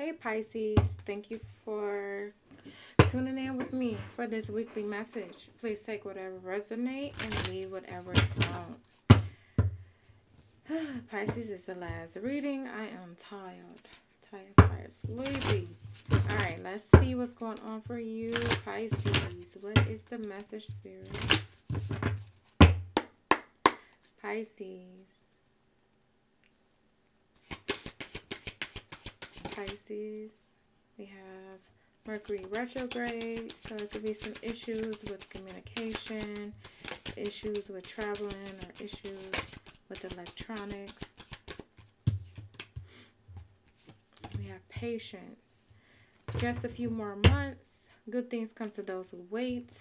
Hey Pisces, thank you for tuning in with me for this weekly message. Please take whatever resonate and leave whatever don't. Pisces is the last reading. I am tired. Tired, tired, sleepy. Alright, let's see what's going on for you, Pisces. What is the message, Spirit? Pisces. Pisces. We have Mercury retrograde, so it could be some issues with communication, issues with traveling, or issues with electronics. We have patience. Just a few more months. Good things come to those who wait.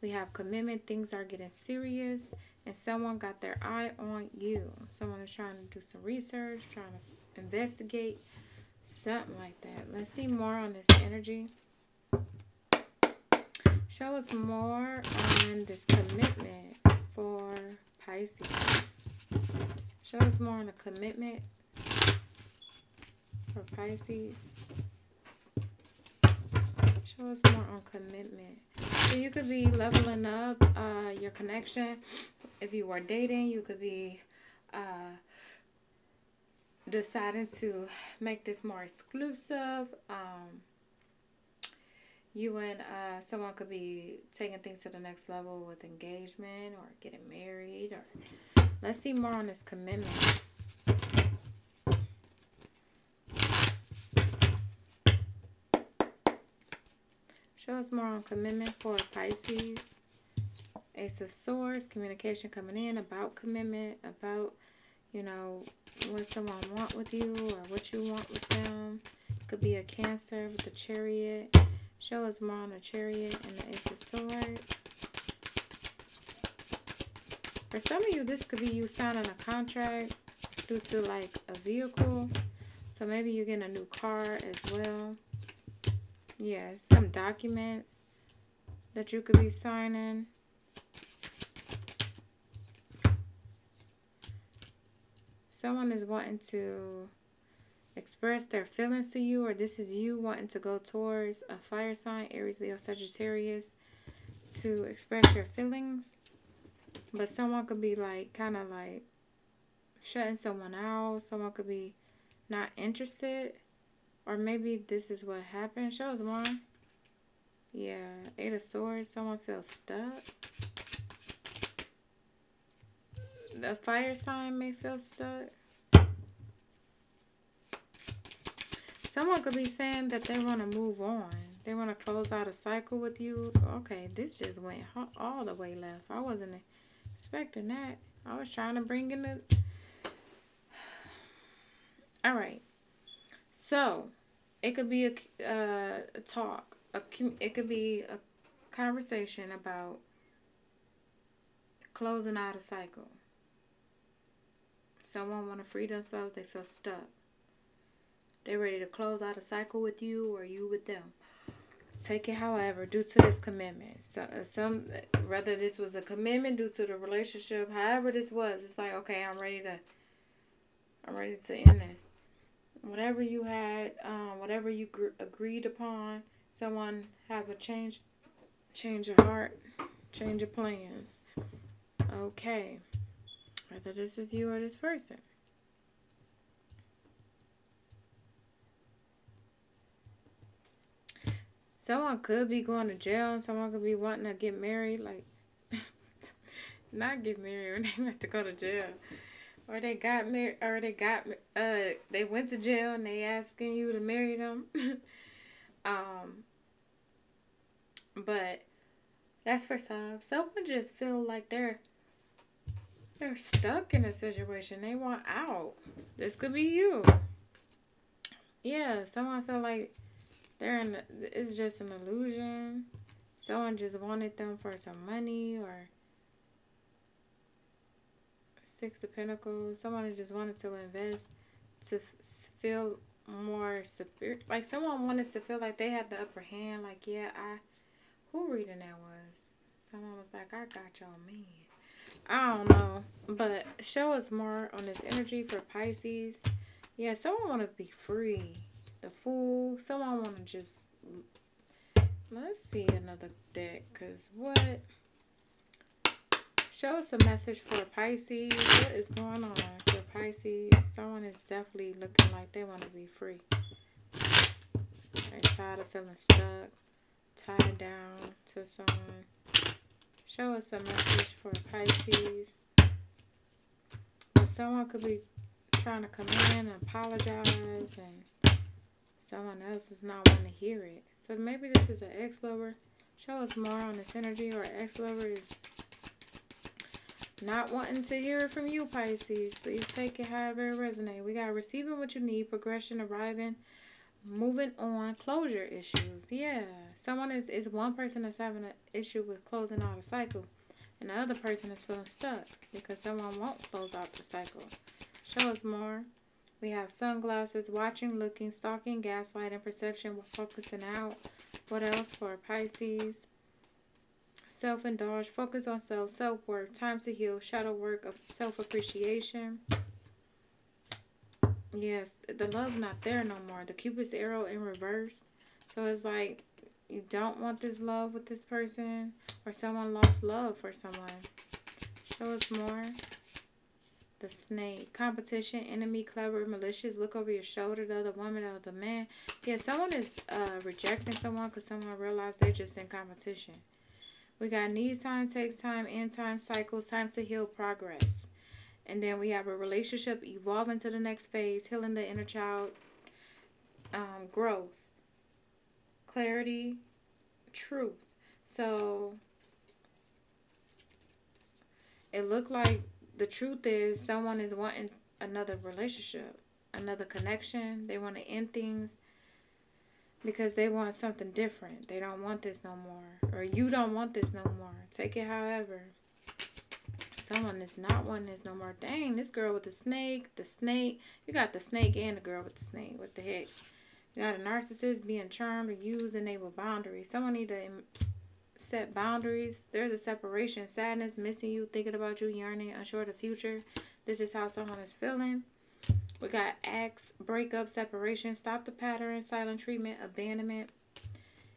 We have commitment. Things are getting serious. And someone got their eye on you. Someone is trying to do some research, trying to investigate Something like that. Let's see more on this energy. Show us more on this commitment for Pisces. Show us more on the commitment for Pisces. Show us more on commitment. So you could be leveling up uh, your connection. If you are dating, you could be uh, deciding to make this more exclusive. Um, you and uh, someone could be taking things to the next level with engagement or getting married. Or let's see more on this commitment. Show us more on commitment for Pisces. Ace of Swords, communication coming in about commitment, about you know, what someone want with you or what you want with them. Could be a Cancer with the Chariot. Show us more on the Chariot and the Ace of Swords. For some of you, this could be you signing a contract due to like a vehicle. So maybe you're getting a new car as well. Yeah, some documents that you could be signing. Someone is wanting to express their feelings to you or this is you wanting to go towards a fire sign, Aries, Leo, Sagittarius, to express your feelings. But someone could be like, kind of like shutting someone out. Someone could be not interested. Or maybe this is what happened. Shows one. Yeah, Eight of Swords. Someone feels stuck. The fire sign may feel stuck. Someone could be saying that they want to move on. They want to close out a cycle with you. Okay, this just went all the way left. I wasn't expecting that. I was trying to bring in the... All right. So, it could be a, uh, a talk. A, it could be a conversation about closing out a cycle. Someone want to free themselves. They feel stuck. They're ready to close out a cycle with you or you with them. Take it however, due to this commitment. So, uh, some, whether this was a commitment due to the relationship, however this was, it's like, okay, I'm ready to, I'm ready to end this. Whatever you had, um, whatever you agreed upon, someone have a change, change your heart, change your plans. Okay whether this is you or this person. Someone could be going to jail. Someone could be wanting to get married. Like, not get married when they have to go to jail. Or they got married, or they got, uh, they went to jail and they asking you to marry them. um, but that's for some. Someone just feel like they're they're stuck in a situation. They want out. This could be you. Yeah, someone felt like they're in. It's just an illusion. Someone just wanted them for some money or Six of Pentacles. Someone just wanted to invest to feel more superior. Like someone wanted to feel like they had the upper hand. Like, yeah, I. Who reading that was? Someone was like, I got y'all man. I don't know. But show us more on this energy for Pisces. Yeah, someone want to be free. The Fool. Someone want to just... Let's see another deck. Because what... Show us a message for Pisces. What is going on for Pisces? Someone is definitely looking like they want to be free. They're tired of feeling stuck, tied down to someone. Show us a message for Pisces. someone could be trying to come in and apologize and someone else is not wanting to hear it. So maybe this is an ex-lover. Show us more on this energy or ex-lover is not wanting to hear it from you, Pisces. Please take it however it resonates. We got receiving what you need, progression, arriving, moving on, closure issues. Yeah. Someone is, is one person that's having an issue with closing out a cycle. And the other person is feeling stuck because someone won't close out the cycle. Show us more. We have sunglasses, watching, looking, stalking, gaslighting, perception, We're focusing out. What else for Pisces? self-indulge, focus on self, self-worth, time to heal, shadow work of self-appreciation. Yes, the love not there no more. The Cupid's arrow in reverse. So it's like you don't want this love with this person or someone lost love for someone. Show us more. The snake. Competition, enemy, clever, malicious. Look over your shoulder. The other woman, the other man. Yeah, someone is uh, rejecting someone because someone realized they're just in competition. We got needs time, takes time, end time, cycles, time to heal, progress. And then we have a relationship evolving to the next phase, healing the inner child, um, growth, clarity, truth. So it looked like the truth is someone is wanting another relationship, another connection. They want to end things because they want something different. They don't want this no more. Or you don't want this no more. Take it however. Someone is not wanting this no more. Dang, this girl with the snake, the snake. You got the snake and the girl with the snake. What the heck? You got a narcissist being charmed or used, enable boundaries. Someone need to set boundaries. There's a separation, sadness, missing you, thinking about you, yearning, unsure of the future. This is how someone is feeling. We got acts, breakup, separation, stop the pattern, silent treatment, abandonment.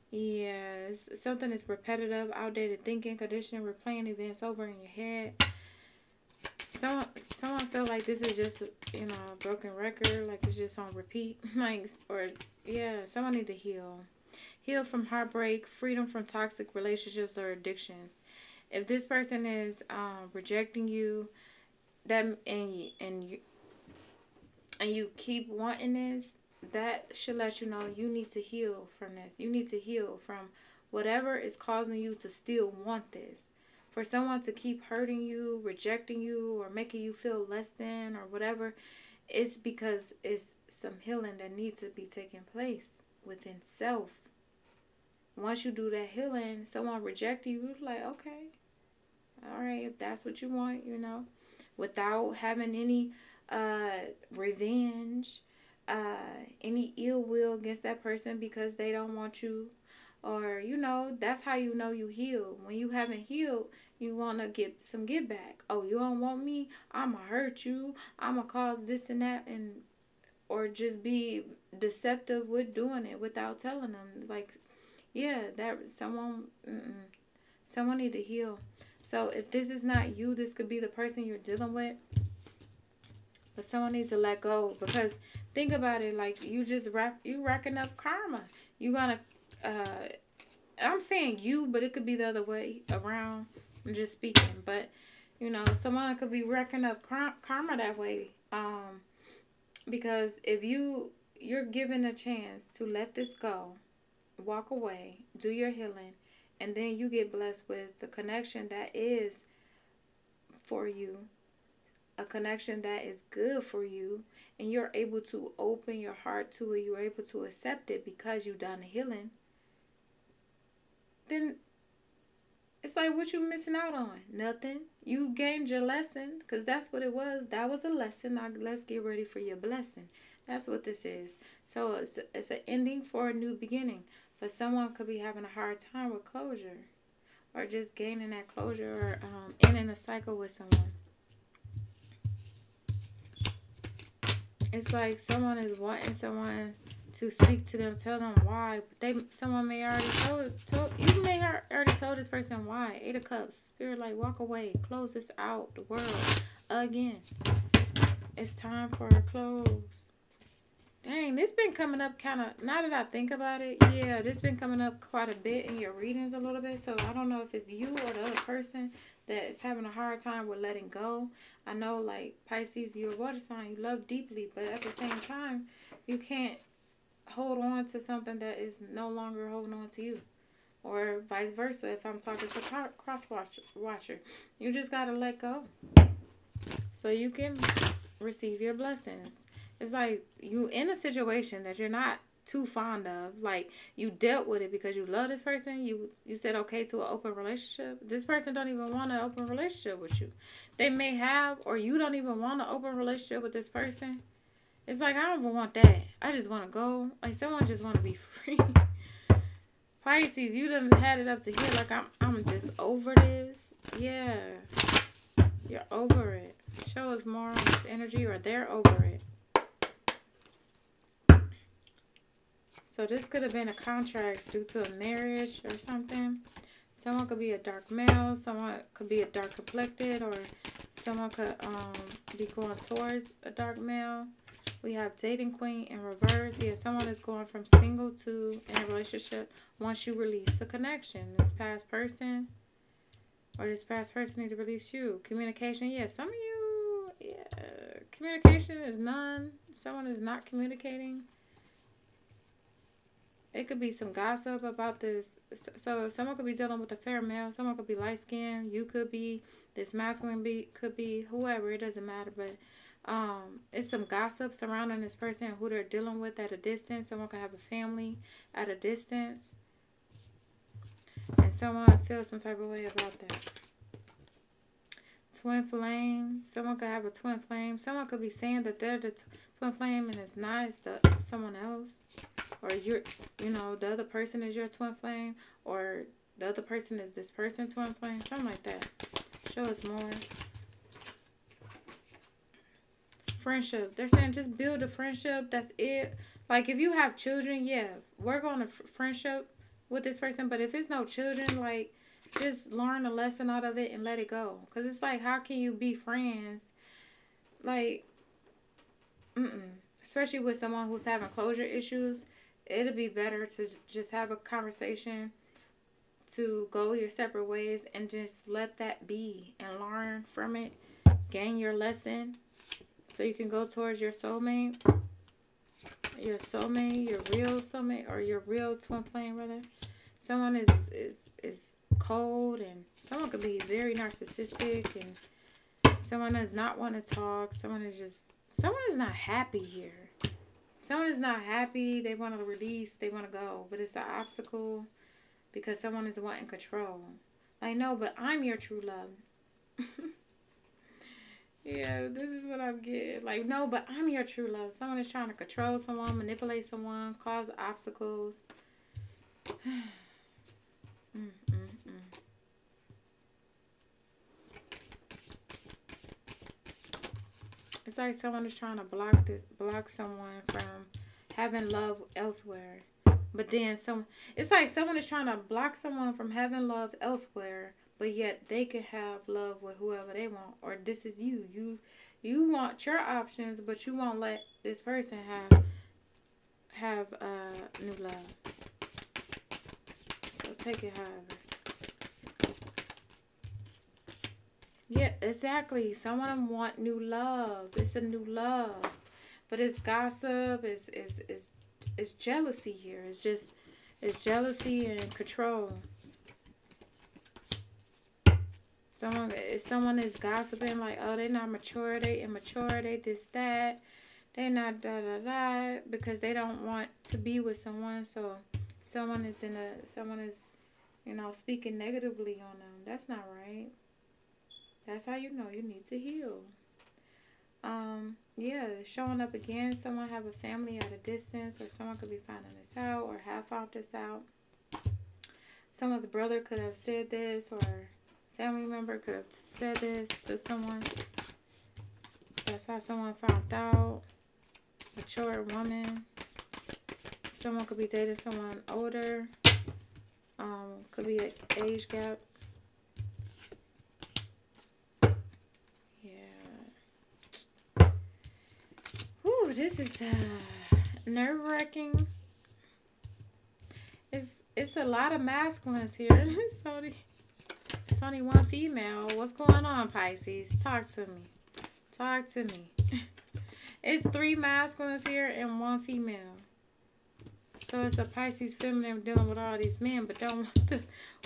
Yes, something is repetitive, outdated thinking, conditioning, replaying events over in your head. Someone, someone feel like this is just, you know, a broken record, like it's just on repeat, like, or yeah, someone need to heal, heal from heartbreak, freedom from toxic relationships or addictions. If this person is um, rejecting you, that and and you, and you keep wanting this, that should let you know you need to heal from this. You need to heal from whatever is causing you to still want this. For someone to keep hurting you, rejecting you, or making you feel less than, or whatever, it's because it's some healing that needs to be taking place within self. Once you do that healing, someone reject you, like, okay, all right, if that's what you want, you know, without having any uh, revenge, uh, any ill will against that person because they don't want you. Or, you know, that's how you know you heal. When you haven't healed, you want to get some get back. Oh, you don't want me? I'm going to hurt you. I'm going to cause this and that. And, or just be deceptive with doing it without telling them. Like, yeah, that someone, mm-mm, someone need to heal. So if this is not you, this could be the person you're dealing with. But someone needs to let go because think about it like you just wrap you racking up karma. You gonna uh I'm saying you, but it could be the other way around. I'm just speaking, but you know, someone could be racking up karma that way. Um because if you you're given a chance to let this go, walk away, do your healing, and then you get blessed with the connection that is for you a connection that is good for you and you're able to open your heart to it, you're able to accept it because you've done the healing, then it's like what you missing out on? Nothing. You gained your lesson because that's what it was. That was a lesson. Now let's get ready for your blessing. That's what this is. So it's, it's an ending for a new beginning. But someone could be having a hard time with closure or just gaining that closure or um, ending a cycle with someone. It's like someone is wanting someone to speak to them, tell them why. But they, someone may already told, told you may already told this person why. Eight of Cups, Spirit, like walk away, close this out, the world again. It's time for a close. Dang, this been coming up kind of, now that I think about it, yeah, this been coming up quite a bit in your readings a little bit. So I don't know if it's you or the other person that is having a hard time with letting go. I know, like, Pisces, you're a water sign. You love deeply, but at the same time, you can't hold on to something that is no longer holding on to you. Or vice versa, if I'm talking to cross watcher. You just got to let go. So you can receive your blessings. It's like you in a situation that you're not too fond of. Like you dealt with it because you love this person. You you said okay to an open relationship. This person don't even want an open relationship with you. They may have, or you don't even want an open relationship with this person. It's like I don't even want that. I just want to go. Like someone just want to be free. Pisces, you done had it up to here. Like I'm, I'm just over this. Yeah, you're over it. Show us more on this energy, or they're over it. So this could have been a contract due to a marriage or something. Someone could be a dark male. Someone could be a dark complected or someone could um, be going towards a dark male. We have dating queen in reverse. Yeah, someone is going from single to in a relationship once you release a connection. This past person or this past person need to release you. Communication. Yeah, some of you, yeah, communication is none. Someone is not communicating it could be some gossip about this. So someone could be dealing with a fair male. Someone could be light skinned. You could be this masculine. Be could be whoever. It doesn't matter. But um, it's some gossip surrounding this person who they're dealing with at a distance. Someone could have a family at a distance, and someone feels some type of way about that. Twin flame. Someone could have a twin flame. Someone could be saying that they're the twin flame and it's not. It's the someone else or you're, you know, the other person is your twin flame, or the other person is this person twin flame, something like that. Show us more. Friendship. They're saying just build a friendship. That's it. Like if you have children, yeah, work on a friendship with this person. But if it's no children, like just learn a lesson out of it and let it go. Cause it's like, how can you be friends? Like, mm mm. Especially with someone who's having closure issues it'll be better to just have a conversation to go your separate ways and just let that be and learn from it gain your lesson so you can go towards your soulmate your soulmate your real soulmate or your real twin flame rather someone is is is cold and someone could be very narcissistic and someone does not want to talk. Someone is just someone is not happy here. Someone is not happy, they want to release, they want to go, but it's an obstacle because someone is wanting control. Like, no, but I'm your true love. yeah, this is what I'm getting. Like, no, but I'm your true love. Someone is trying to control someone, manipulate someone, cause obstacles. mm, mm. It's like someone is trying to block this, block someone from having love elsewhere. But then some it's like someone is trying to block someone from having love elsewhere, but yet they can have love with whoever they want. Or this is you. You you want your options, but you won't let this person have have uh new love. So take it however. Yeah, exactly. Some of them want new love. It's a new love. But it's gossip, it's it's it's it's jealousy here. It's just it's jealousy and control. Someone if someone is gossiping like, oh, they're not mature, they immature, they this that, they not da da da because they don't want to be with someone. So someone is in a someone is, you know, speaking negatively on them. That's not right. That's how you know you need to heal. Um, yeah, showing up again. Someone have a family at a distance, or someone could be finding this out, or have found this out. Someone's brother could have said this, or family member could have said this to someone. That's how someone found out. Mature woman. Someone could be dating someone older. Um, could be an age gap. Yeah. Ooh, this is uh, nerve wracking. It's it's a lot of masculines here. it's only one female. What's going on, Pisces? Talk to me. Talk to me. it's three masculines here and one female. So it's a Pisces feminine dealing with all these men, but don't want to.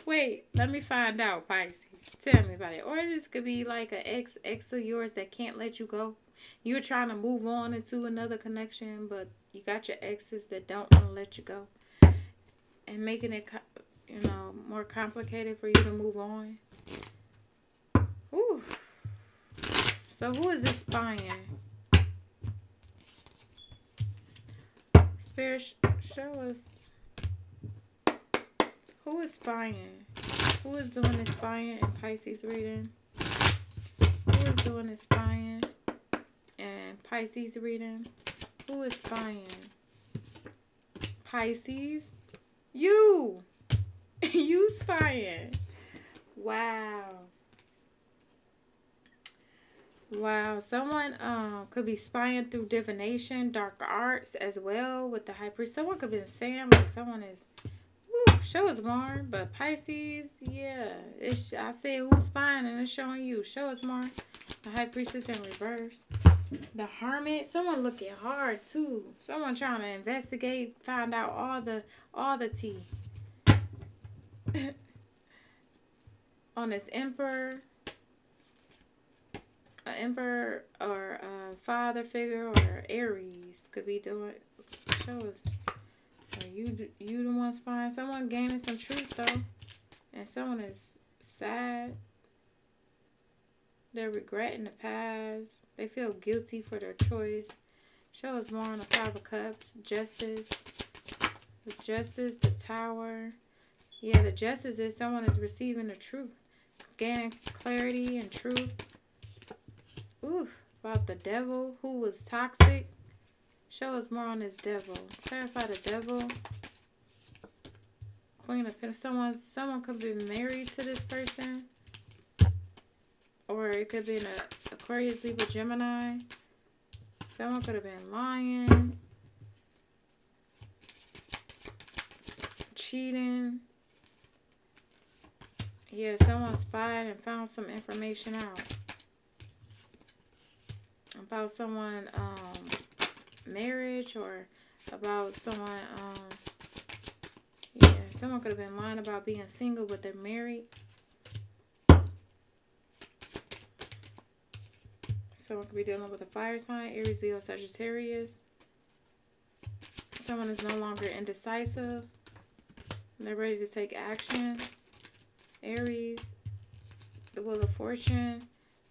Wait, let me find out, Pisces. Tell me about it. Or this could be like an ex ex of yours that can't let you go. You're trying to move on into another connection, but you got your exes that don't want to let you go, and making it, you know, more complicated for you to move on. Ooh. So who is this spying? Spirit, show us. Who is spying? Who is doing this spying in Pisces reading? Who is doing this spying in Pisces reading? Who is spying? Pisces? You! you spying. Wow. Wow, someone um could be spying through divination, dark arts as well with the high priest. Someone could be Sam. like someone is woo, show us more, but Pisces, yeah. It's I say who's spying and it's showing you. Show us more. The high priestess in reverse. The hermit, someone looking hard too. Someone trying to investigate, find out all the all the tea. On this emperor an emperor or a father figure or Aries could be doing. Show us. Are you you the one spying? Someone gaining some truth though, and someone is sad. They're regretting the past. They feel guilty for their choice. Show us more on the Five of Cups. Justice. The Justice. The Tower. Yeah, the Justice is someone is receiving the truth. Gaining clarity and truth. Ooh, about the devil who was toxic. Show us more on this devil. Clarify the devil. Queen of Pentacles. Someone, someone could be married to this person. Or it could be an Aquarius, Libra, Gemini. Someone could have been lying. Cheating. Yeah, someone spied and found some information out about someone um marriage or about someone um yeah someone could have been lying about being single but they're married. Someone could be dealing with a fire sign aries leo sagittarius. Someone is no longer indecisive. They're ready to take action. Aries the wheel of fortune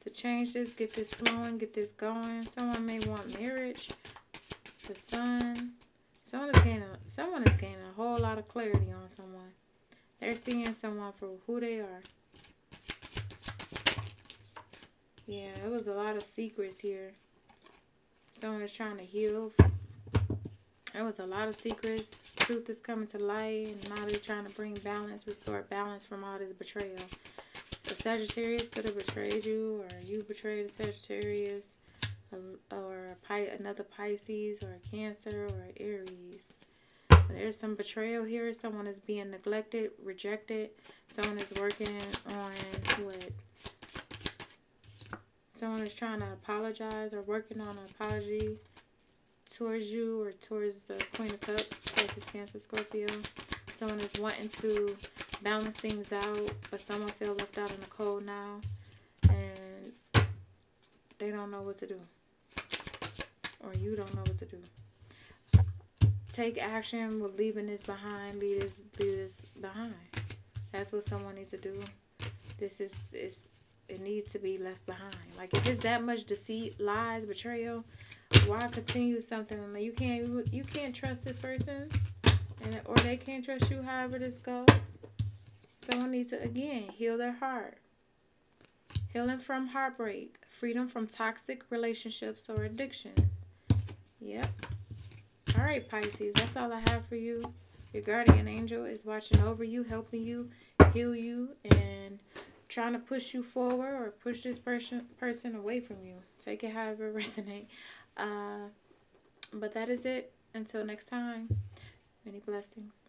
to change this, get this flowing, get this going. Someone may want marriage. The sun. Someone is gaining someone is gaining a whole lot of clarity on someone. They're seeing someone for who they are. Yeah, it was a lot of secrets here. Someone is trying to heal. There was a lot of secrets. Truth is coming to light. And now they're trying to bring balance, restore balance from all this betrayal. The Sagittarius could have betrayed you, or you betrayed a Sagittarius, um, or another Pisces, or a Cancer, or Aries. There's some betrayal here. Someone is being neglected, rejected. Someone is working on what? Someone is trying to apologize or working on an apology towards you or towards the Queen of Cups, Pisces, Cancer, Scorpio. Someone is wanting to balance things out, but someone feel left out in the cold now, and they don't know what to do, or you don't know what to do. Take action with leaving this behind. Leave this, leave this behind. That's what someone needs to do. This is is it needs to be left behind. Like if it's that much deceit, lies, betrayal, why continue something? Like you can't you can't trust this person, and or they can't trust you. However this goes. Someone needs to, again, heal their heart. Healing from heartbreak. Freedom from toxic relationships or addictions. Yep. All right, Pisces, that's all I have for you. Your guardian angel is watching over you, helping you, heal you, and trying to push you forward or push this person person away from you. Take it however resonate. Uh, but that is it. Until next time, many blessings.